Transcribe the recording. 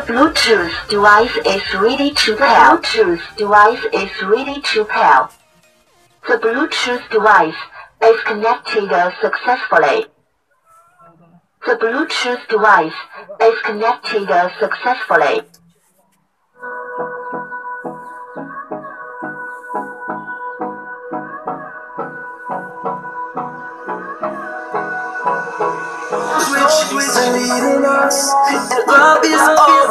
Bluetooth device is ready to pair. Bluetooth device is ready to pair. The Bluetooth device is connected successfully. The Bluetooth device is connected successfully. Is leading us, love is all